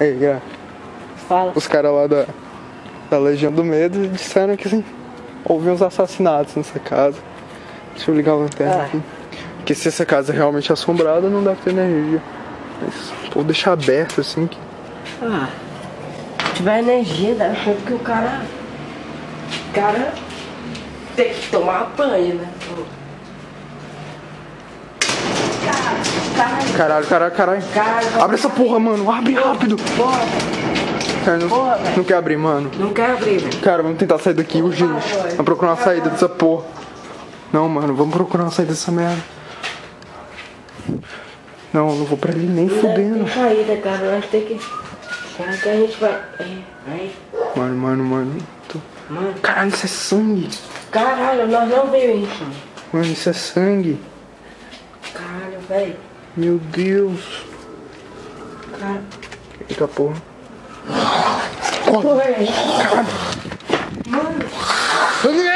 Ei, Gra, Fala. os caras lá da, da Legião do Medo disseram que assim, houve uns assassinatos nessa casa. Deixa eu ligar a lanterna Ah. aqui. Porque se essa casa é realmente assombrada, não deve ter energia. Mas, vou deixar aberto assim que. Ah, se tiver energia, dá tempo que o cara. O cara tem que tomar banho, né? Caralho, Caralho, caralho, caralho. caralho. Abre essa porra, mano. Abre rápido. Porra, Cara, não, Porra, não quer abrir, mano. não quer abrir, velho. Cara, vamos tentar sair daqui urgente. Vamos procurar uma saída dessa porra. Não, mano, vamos procurar uma saída dessa merda. Não, não vou pra ali nem fudendo. Tem saída, cara. Nós tem que. Como que a gente vai. É, aí. Mano, mano, mano. Tô- Mano, Caralho, isso é sangue. caralho, nós não vimos isso. Mano, isso é sangue. Caralho, velho. Meu Deus. Cara. Eita porra. Corre. É Caralho. Mano.